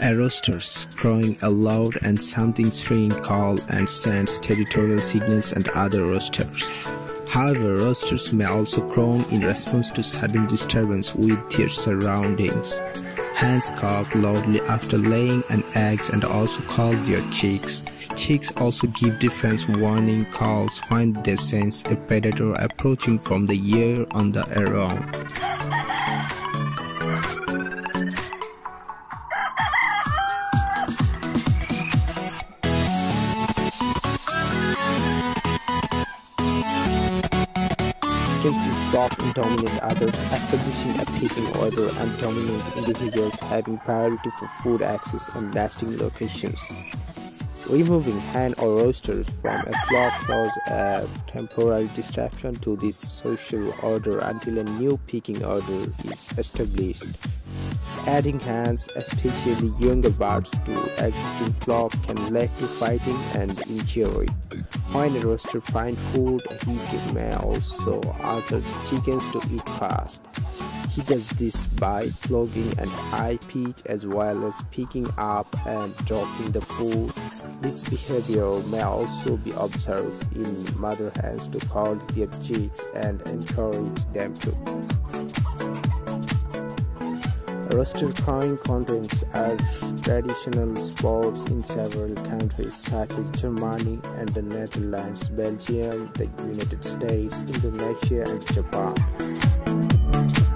A rooster's crowing a loud and something strange call and sends territorial signals and other roosters. However, roosters may also crow in response to sudden disturbance with their surroundings. Hens caw loudly after laying an egg and also call their chicks. Chicks also give different warning calls when they sense a predator approaching from the air on the around. Chickens in and dominate others, establishing a pecking order and dominant individuals having priority for food access and nesting locations. Removing hen or roosters from a flock causes a temporary disruption to this social order until a new pecking order is established. Adding hands, especially younger birds, to existing flock can lead to fighting and injury. When a rooster finds food, he may also alert chickens to eat fast. He does this by flogging at high pitch as well as picking up and dropping the food. This behavior may also be observed in mother hens to call their chicks and encourage them to. Rooster crowing contests are traditional sports in several countries such as Germany and the Netherlands, Belgium, the United States, Indonesia, and Japan.